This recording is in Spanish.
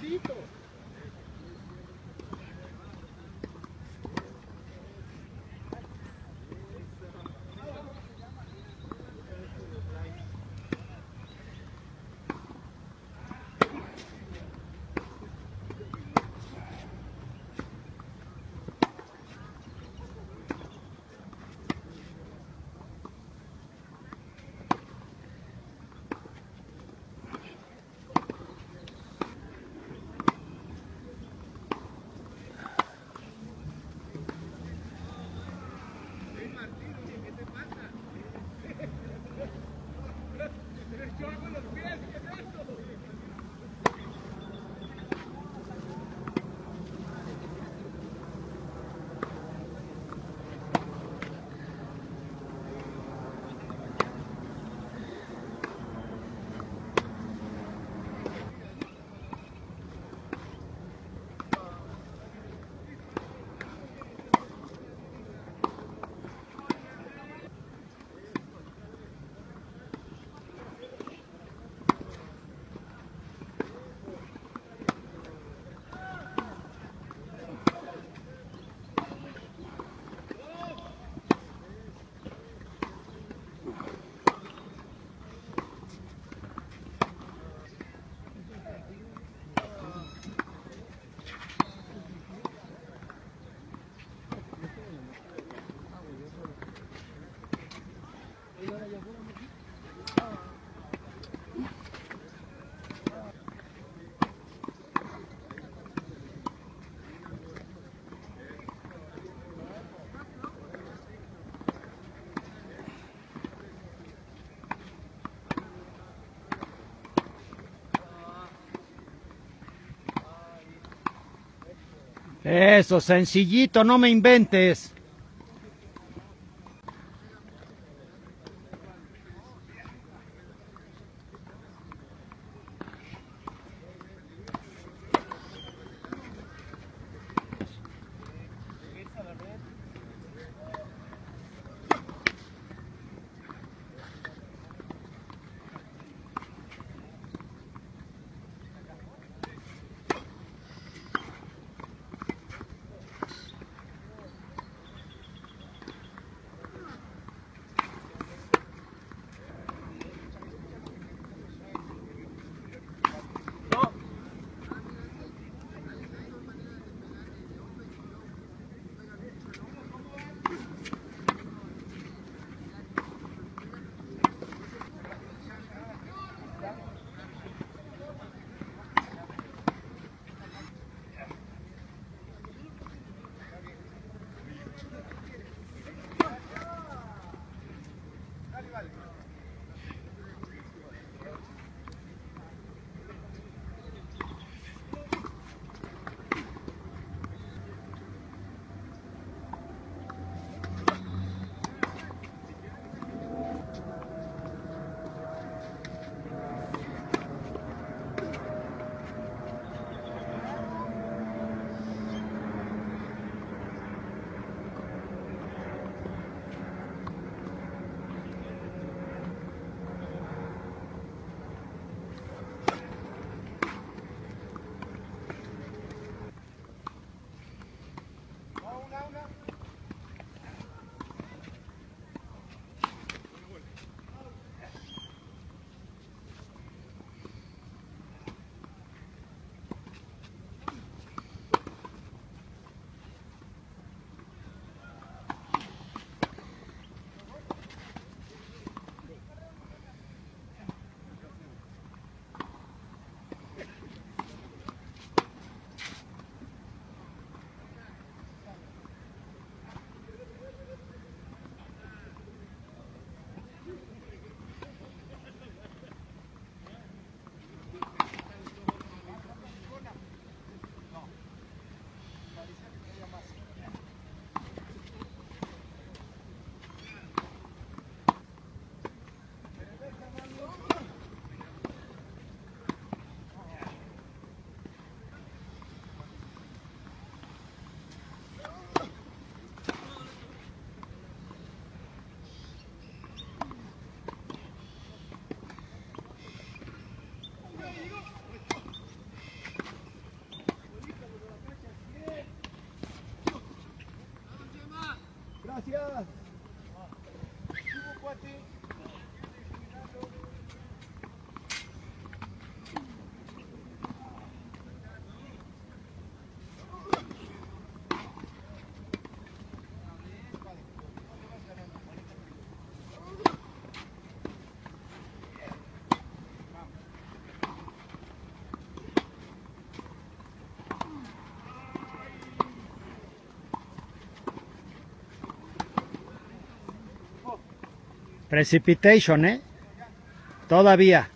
segurito. Eso, sencillito, no me inventes. Gracias. Cuate. Precipitation, ¿eh? Todavía.